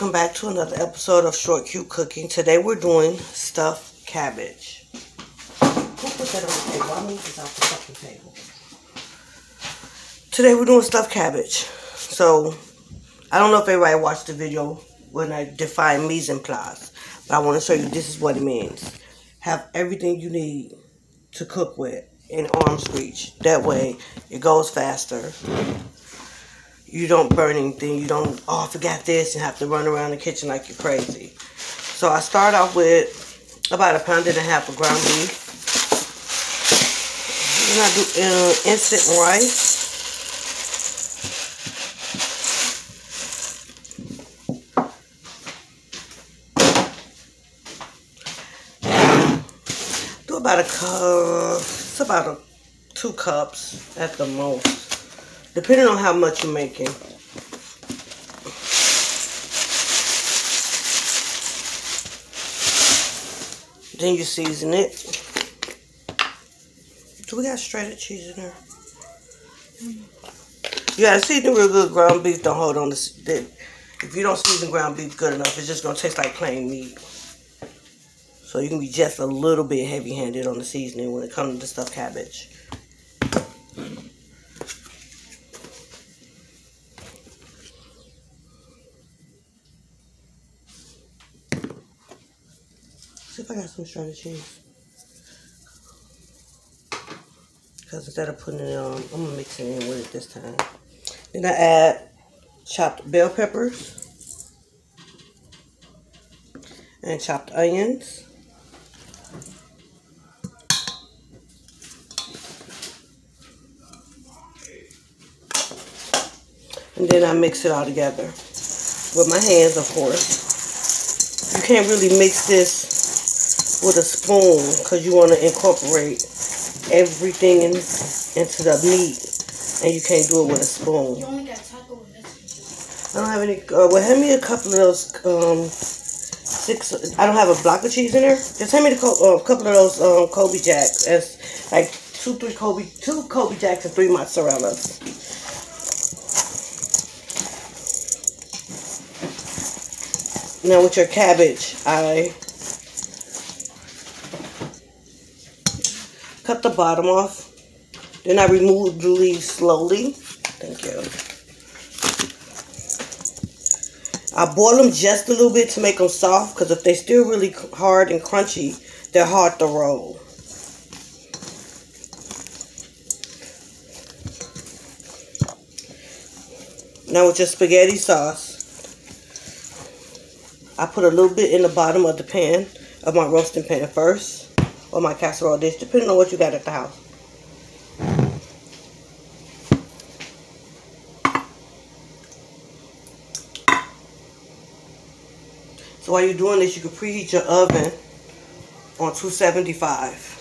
welcome back to another episode of Short Cute Cooking. Today we're doing stuffed cabbage. Who put that on the table? I moved this off the fucking table. Today we're doing stuffed cabbage. So, I don't know if everybody watched the video when I define mise en place, but I want to show you this is what it means. Have everything you need to cook with in arm's reach. That way, it goes faster you don't burn anything. You don't, oh, I forgot this and have to run around the kitchen like you're crazy. So I start off with about a pound and a half of ground beef. Then I do uh, instant rice. Do about a cup, it's about a, two cups at the most depending on how much you're making. Then you season it. Do we got shredded cheese in there? Yeah, gotta real good. Ground beef don't hold on this. If you don't season ground beef good enough, it's just gonna taste like plain meat. So you can be just a little bit heavy-handed on the seasoning when it comes to stuffed cabbage. I got some shredded cheese. Because instead of putting it on, I'm going to mix it in with it this time. Then I add chopped bell peppers. And chopped onions. And then I mix it all together. With my hands, of course. You can't really mix this with a spoon because you want to incorporate everything in, into the meat and you can't do it with a spoon. You only got taco I don't have any, uh, well hand me a couple of those, um, six, I don't have a block of cheese in there. Just hand me a uh, couple of those um, Colby Jacks. That's like two, three Colby, two Colby Jacks and three mozzarellas. Now with your cabbage, I cut the bottom off. Then I remove the leaves slowly. Thank you. I boil them just a little bit to make them soft because if they're still really hard and crunchy, they're hard to roll. Now with your spaghetti sauce, I put a little bit in the bottom of the pan, of my roasting pan first or my casserole dish, depending on what you got at the house. So while you're doing this, you can preheat your oven on 275.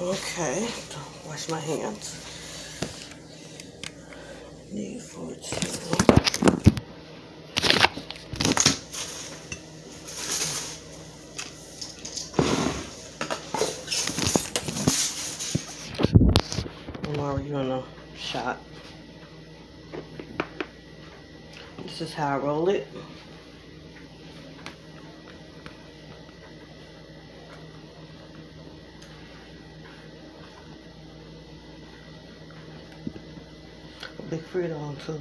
Okay, wash my hands. Need for two. I'm already on a shot. This is how I roll it. Big Frito on too.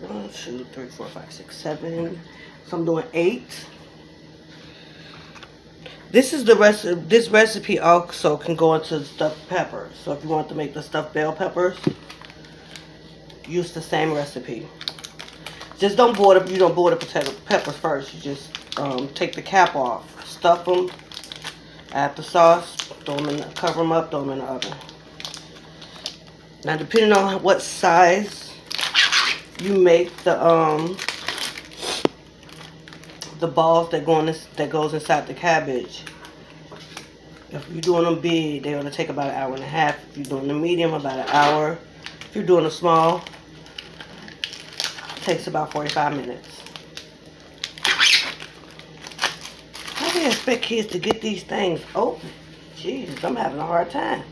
One, two, three, four, five, six, seven. So I'm doing eight. This is the rest. This recipe also can go into stuffed peppers. So if you want to make the stuffed bell peppers, use the same recipe. Just don't boil the you don't boil the potato peppers first. You just um, take the cap off, stuff them, add the sauce, throw them in, cover them up, throw them in the oven. Now, depending on what size you make the um the balls that go in this, that goes inside the cabbage. If you're doing them big, they're gonna take about an hour and a half. If you're doing the medium, about an hour. If you're doing a small, takes about 45 minutes. How do you expect kids to get these things open? Jesus, I'm having a hard time.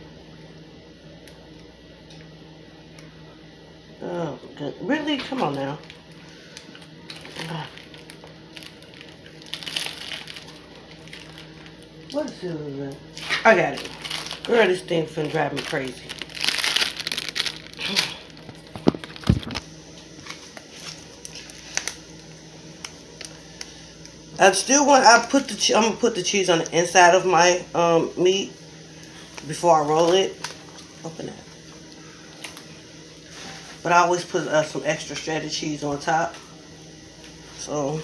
Oh, good. Really? Come on now. What is it? I got it. Girl, this thing finna drive me crazy. I still want. I put the. I'm gonna put the cheese on the inside of my um, meat before I roll it. Open that. But I always put uh, some extra shredded cheese on top. So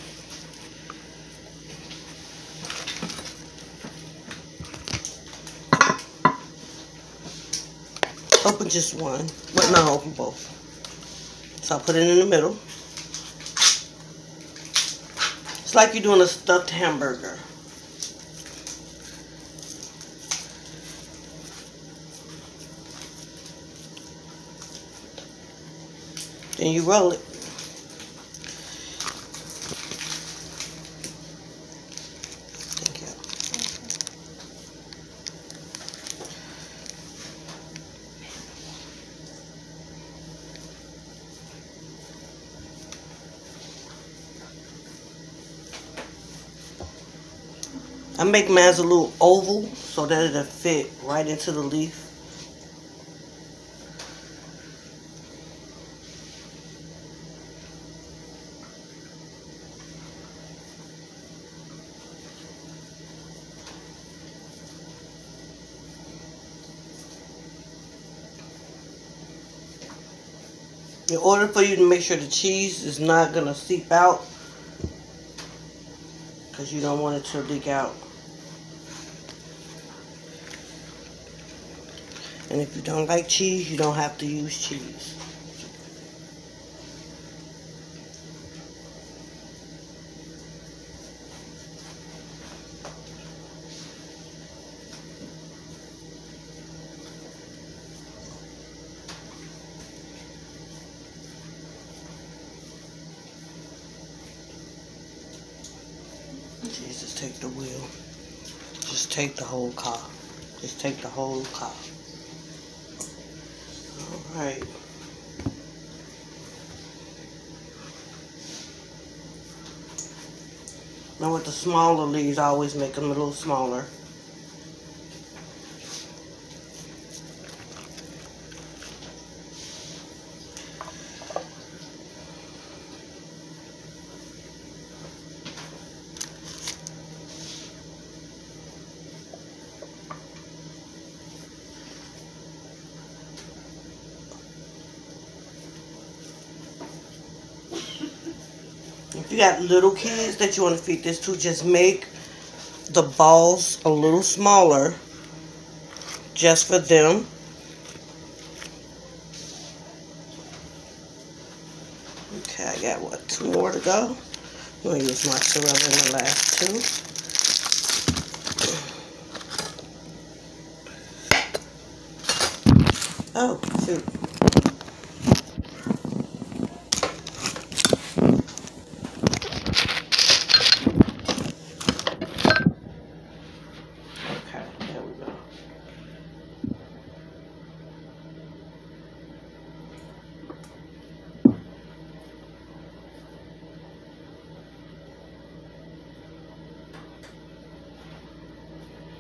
Open just one. But no, open both. So I put it in the middle. It's like you're doing a stuffed hamburger. Then you roll it. I make mine a little oval so that it'll fit right into the leaf. In order for you to make sure the cheese is not going to seep out, because you don't want it to leak out. And if you don't like cheese, you don't have to use cheese. Jesus, take the wheel. Just take the whole car. Just take the whole car. Alright. Now with the smaller leaves, I always make them a little smaller. You got little kids that you want to feed this to, just make the balls a little smaller just for them. Okay, I got what, two more to go? I'm going to use my mozzarella in the last two. Oh, shoot.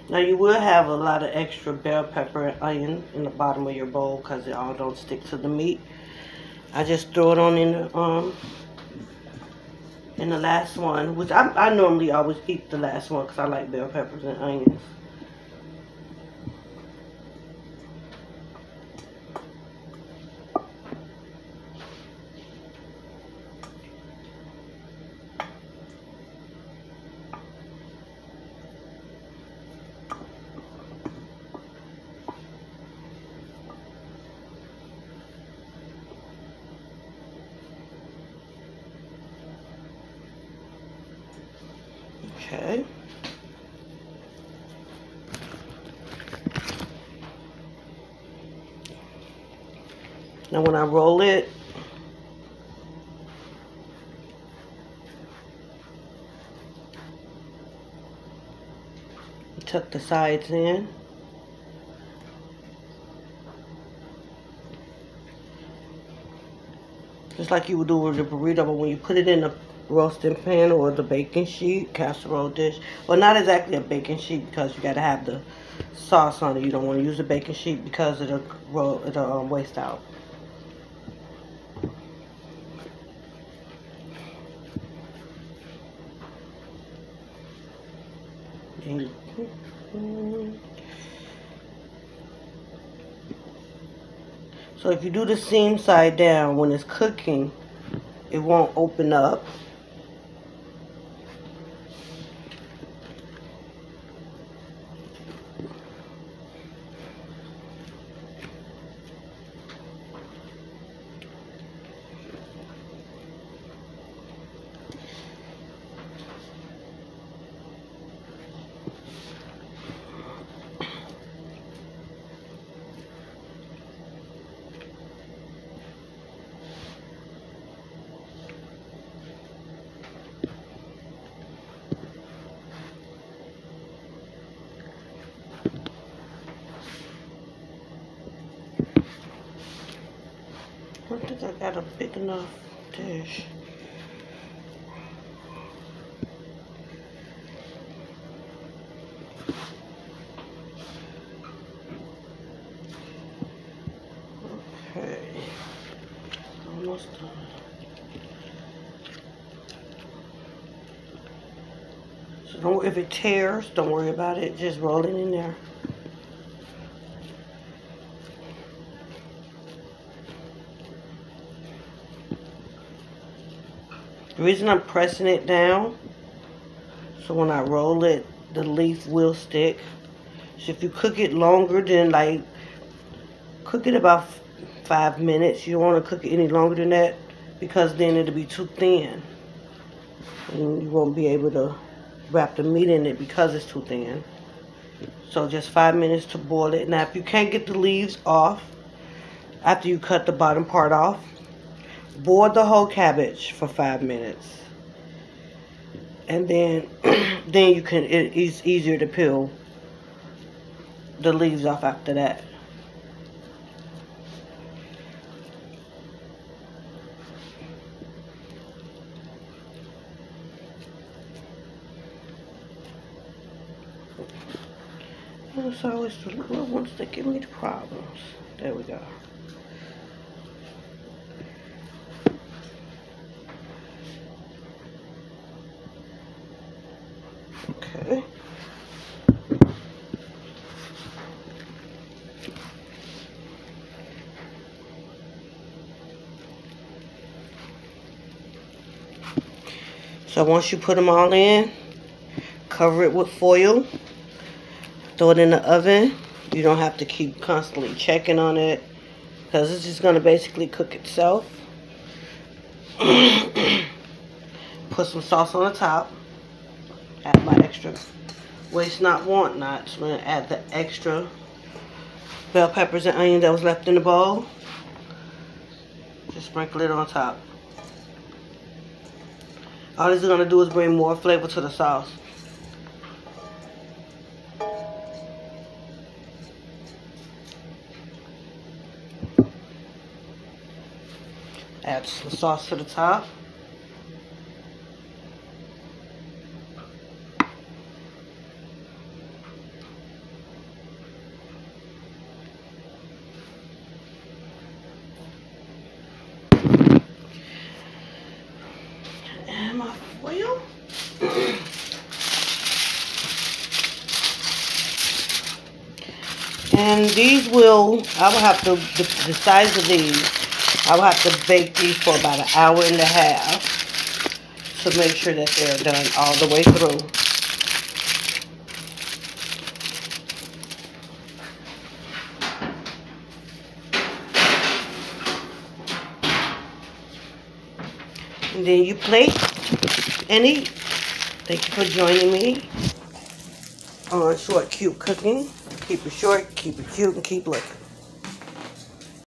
Now you will have a lot of extra bell pepper and onion in the bottom of your bowl because it all don't stick to the meat. I just throw it on in the um And the last one, which I, I normally always eat the last one because I like bell peppers and onions. Okay. Now when I roll it, tuck the sides in. Just like you would do with a burrito, but when you put it in the roasting pan or the baking sheet, casserole dish. Well, not exactly a baking sheet because you got to have the sauce on it. You don't want to use a baking sheet because it'll, it'll um, waste out. So if you do the seam side down when it's cooking, it won't open up. Think I got a big enough dish. Okay, almost done. So don't, if it tears, don't worry about it. Just roll it in there. The reason I'm pressing it down, so when I roll it, the leaf will stick. So if you cook it longer than like, cook it about five minutes. You don't want to cook it any longer than that because then it'll be too thin. And you won't be able to wrap the meat in it because it's too thin. So just five minutes to boil it. Now if you can't get the leaves off after you cut the bottom part off, boil the whole cabbage for five minutes. And then then you can it, it's easier to peel the leaves off after that. It's always the little ones that give me the problems. There we go Okay. So once you put them all in, cover it with foil. Throw it in the oven. You don't have to keep constantly checking on it because it's just going to basically cook itself. put some sauce on the top add my extra waste not want not so I'm going to add the extra bell peppers and onion that was left in the bowl just sprinkle it on top all this is going to do is bring more flavor to the sauce. Add some sauce to the top And these will, I will have to, the, the size of these, I will have to bake these for about an hour and a half to make sure that they're done all the way through. And then you plate and eat. Thank you for joining me on Short Cute Cooking. Keep it short, keep it cute, and keep looking.